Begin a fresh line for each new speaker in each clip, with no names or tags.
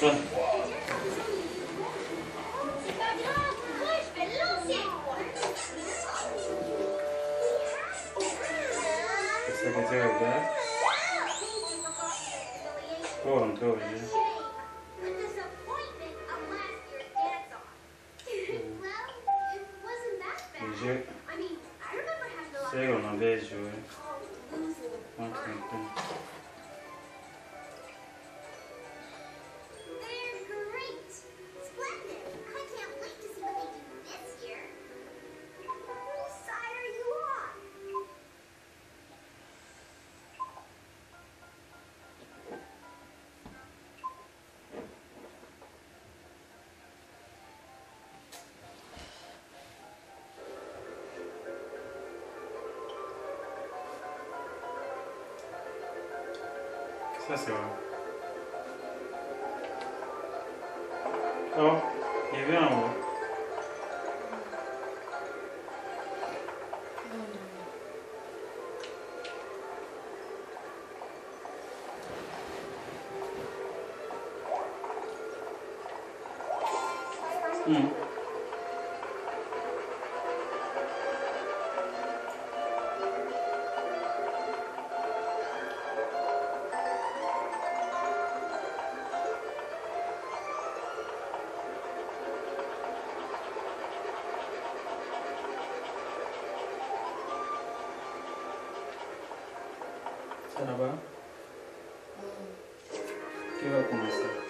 soit.
C'est pas grave, moi je vais le lancer.
Essa aqui é verdade. Pô, não tô vendo.
The disappointment of last year's dance off. Well, it wasn't that bad.
Je
I mean, I remember having a lot
那喜欢。哦，你认我。嗯。Taraba. Que vai começar?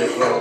as well.